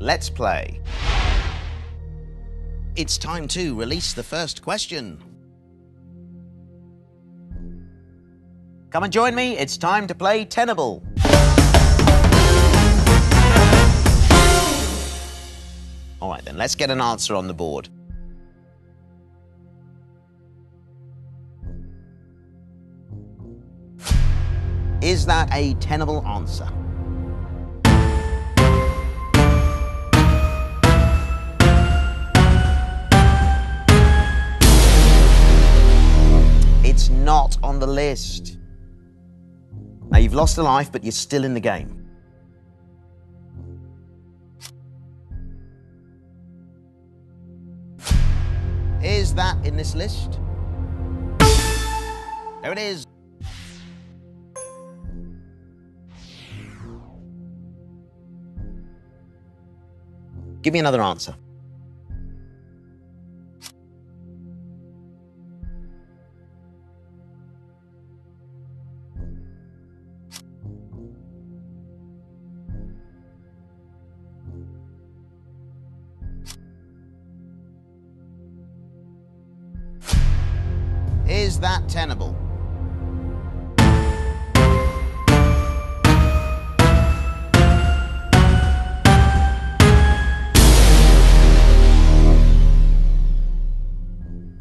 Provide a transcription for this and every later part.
Let's play. It's time to release the first question. Come and join me. It's time to play Tenable. All right, then, let's get an answer on the board. Is that a tenable answer? Not on the list. Now, you've lost a life, but you're still in the game. Is that in this list? There it is. Give me another answer.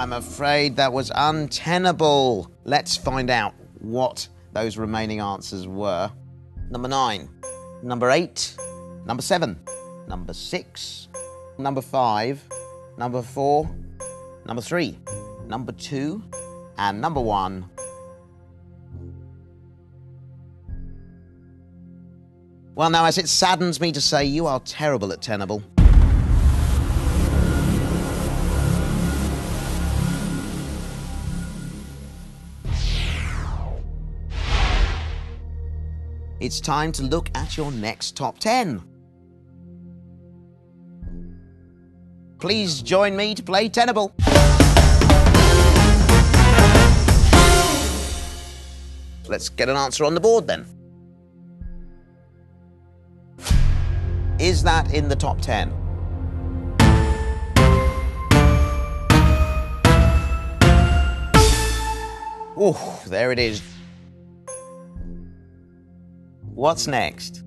I'm afraid that was untenable. Let's find out what those remaining answers were. Number nine, number eight, number seven, number six, number five, number four, number three, number two, and number one. Well, now, as it saddens me to say, you are terrible at Tenable. It's time to look at your next top 10. Please join me to play Tenable. Let's get an answer on the board then. Is that in the top 10? Oh, there it is. What's next?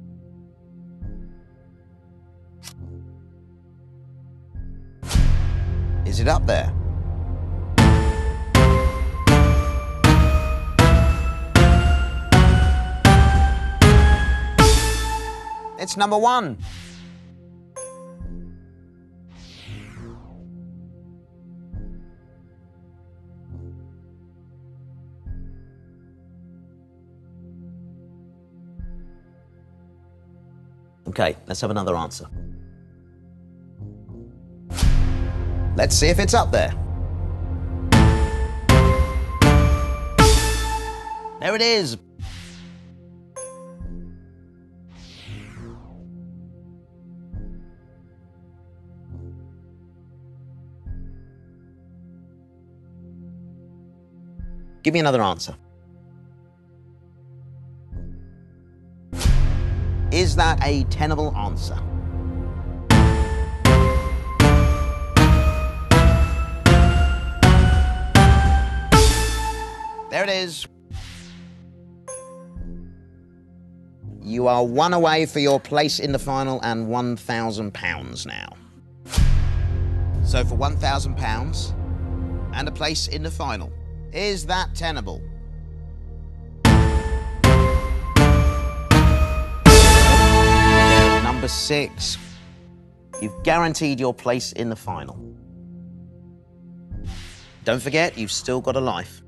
Is it up there? It's number one. Okay, let's have another answer. Let's see if it's up there. There it is. Give me another answer. Is that a tenable answer? There it is. You are one away for your place in the final and £1,000 now. So for £1,000 and a place in the final, is that tenable? Number six, you've guaranteed your place in the final. Don't forget, you've still got a life.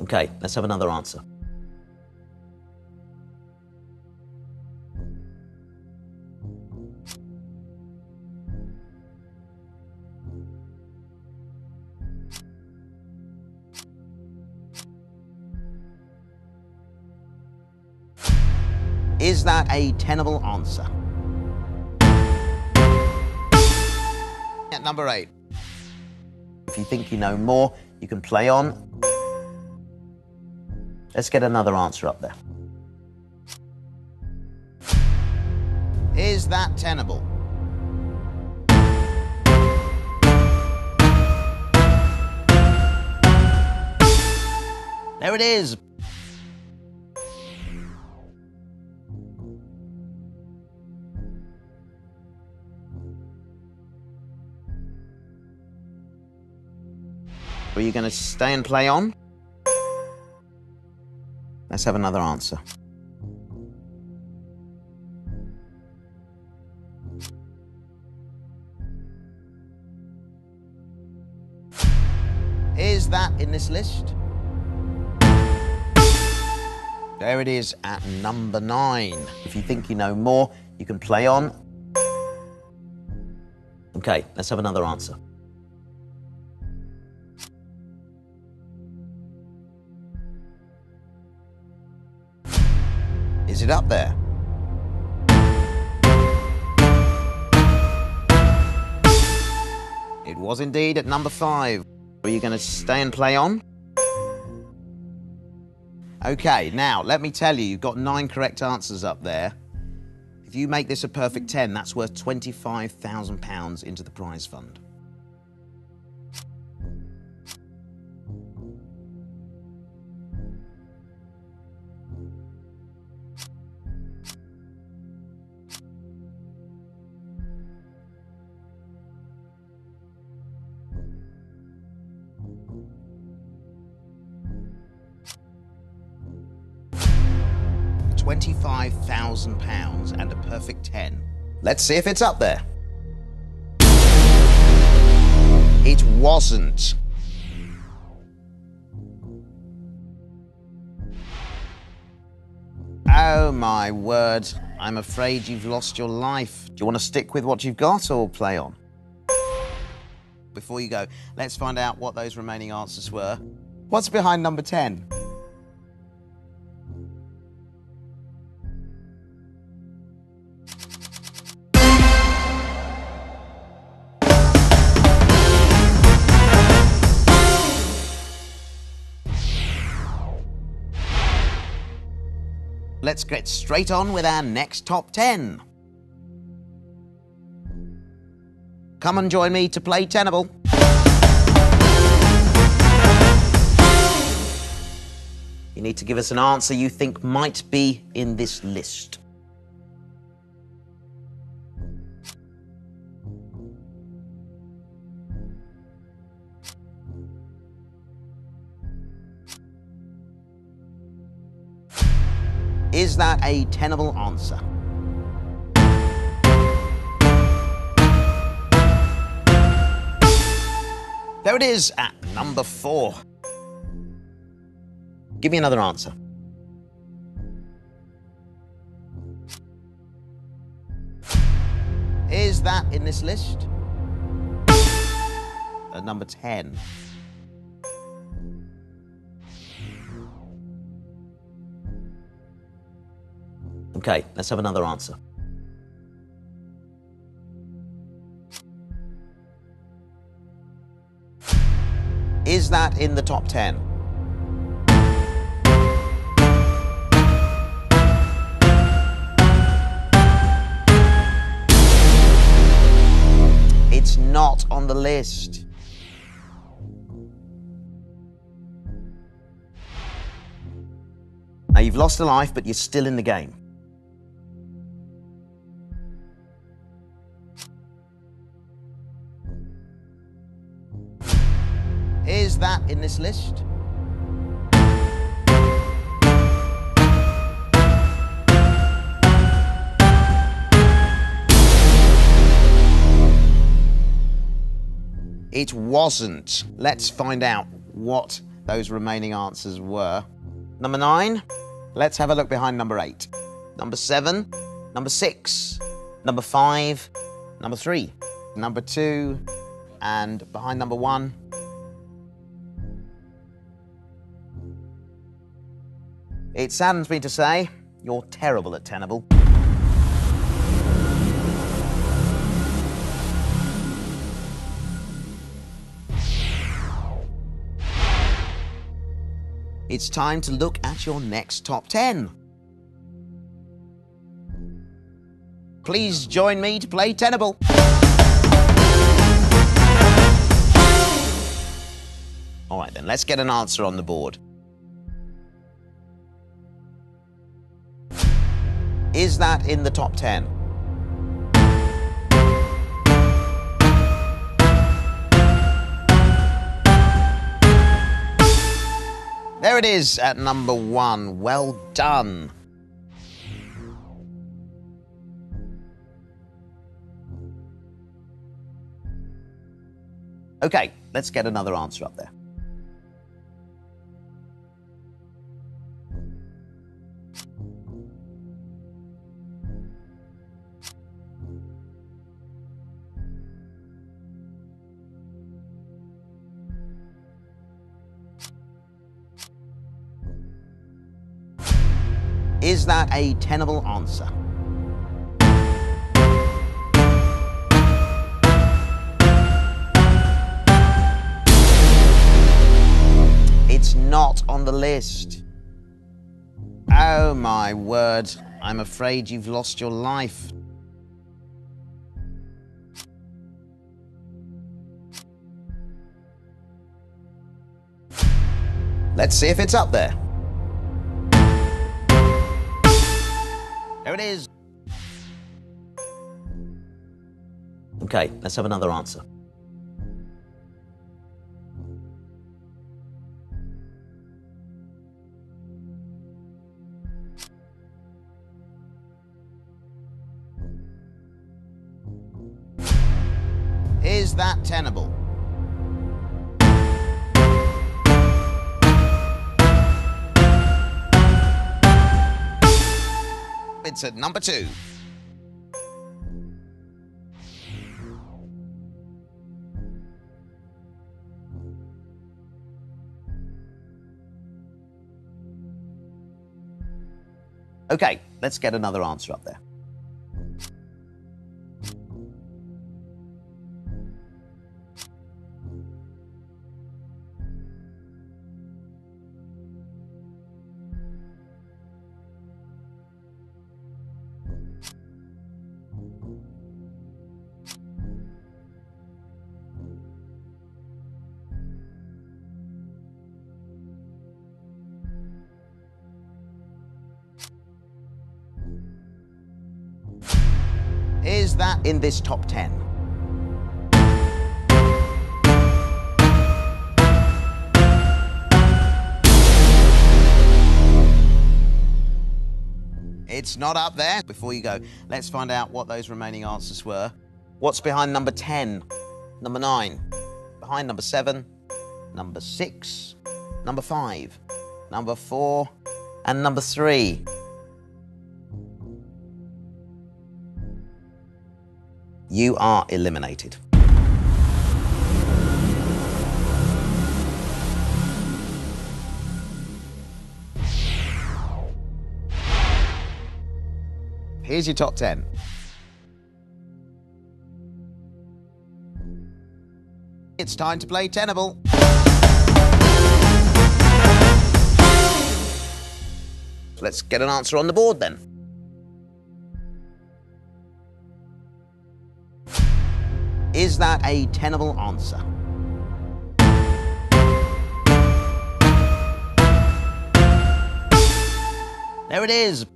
Okay, let's have another answer. Is that a tenable answer? At number eight. If you think you know more, you can play on. Let's get another answer up there. Is that tenable? There it is. You going to stay and play on? Let's have another answer. Is that in this list? There it is at number nine. If you think you know more, you can play on. Okay, let's have another answer. Up there? It was indeed at number five. Are you going to stay and play on? Okay, now let me tell you, you've got nine correct answers up there. If you make this a perfect 10, that's worth £25,000 into the prize fund. Let's see if it's up there. It wasn't. Oh my word. I'm afraid you've lost your life. Do you want to stick with what you've got or play on? Before you go, let's find out what those remaining answers were. What's behind number 10? Let's get straight on with our next top 10. Come and join me to play Tenable. You need to give us an answer you think might be in this list. A tenable answer? There it is at number four. Give me another answer. Is that in this list? At number 10. Okay, let's have another answer. Is that in the top 10? It's not on the list. Now, you've lost a life, but you're still in the game. That in this list? It wasn't. Let's find out what those remaining answers were. Number nine, let's have a look behind number eight. Number seven, number six, number five, number three, number two, and behind number one, It saddens me to say, you're terrible at Tenable. It's time to look at your next top 10. please join me to play Tenable. All right, then, let's get an answer on the board. Is that in the top 10? There it is at number one. Well done. Okay, let's get another answer up there. A tenable answer? It's not on the list. Oh my word, I'm afraid you've lost your life. Let's see if it's up there. There it is. Okay, let's have another answer. Is that tenable? It's at number two. Okay, let's get another answer up there. That in this top 10? It's not up there. Before you go, let's find out what those remaining answers were. What's behind number 10? Number 9? Behind number 7? Number 6? Number 5? Number 4? And number 3? You are eliminated. Here's your top 10. It's time to play Tenable. Let's get an answer on the board then. Is that a tenable answer? There it is.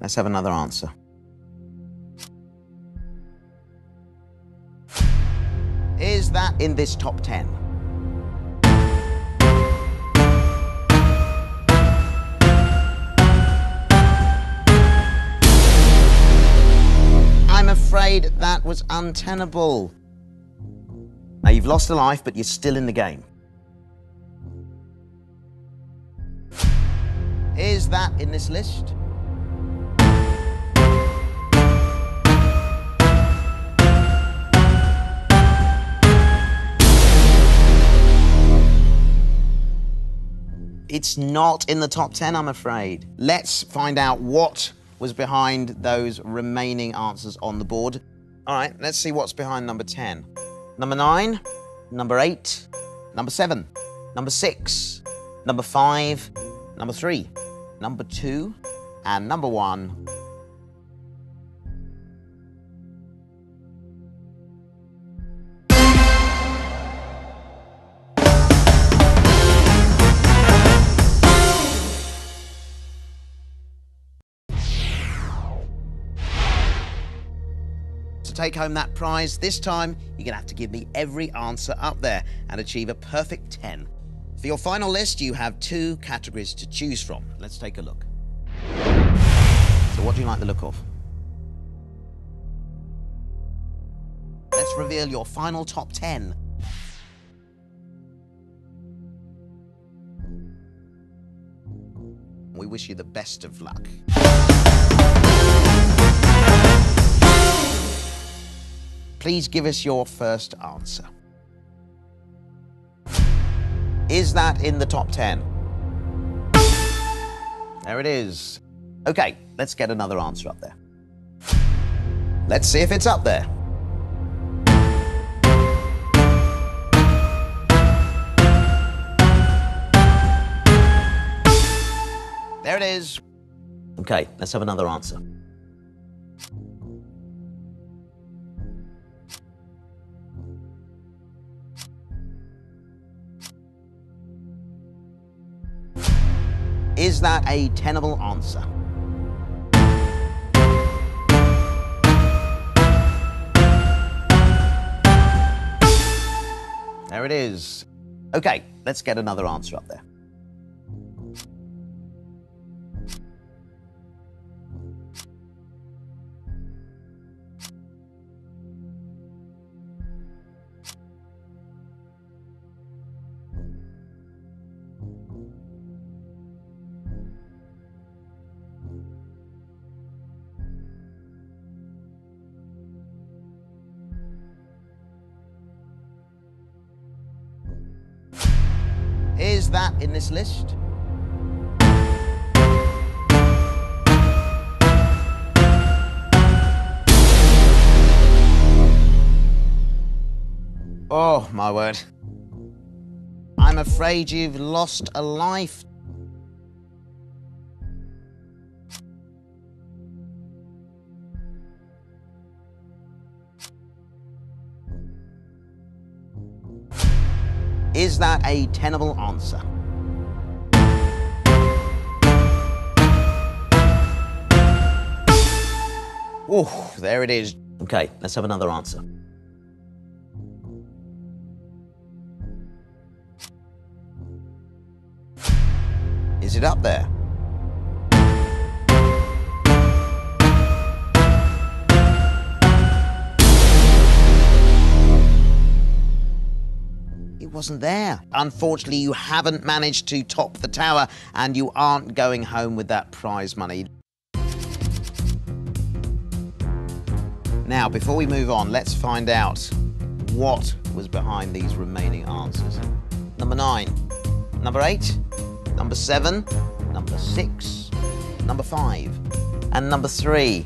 Let's have another answer. Is that in this top 10? Afraid that was untenable. Now you've lost a life, but you're still in the game. Is that in this list? It's not in the top 10, I'm afraid. Let's find out what was behind those remaining answers on the board. All right, let's see what's behind number 10. Number 9, number 8, number seven, number six, number five, number three, number two, and number one. Take home that prize, this time you're going to have to give me every answer up there and achieve a perfect 10. For your final list, you have two categories to choose from. Let's take a look. So, what do you like the look of? Let's reveal your final top 10. We wish you the best of luck. Please give us your first answer. Is that in the top 10? There it is. Okay, let's get another answer up there. Let's see if it's up there. There it is. Okay, let's have another answer. Is that a tenable answer? There it is. Okay, let's get another answer up there. That in this list? Oh, my word. I'm afraid you've lost a life. Is that a tenable answer? Oh, there it is. Okay, let's have another answer. Is it up there? Wasn't there. Unfortunately, you haven't managed to top the tower and you aren't going home with that prize money. Now, before we move on, let's find out what was behind these remaining answers. Number nine, number eight, number seven, number six, number five, and number three.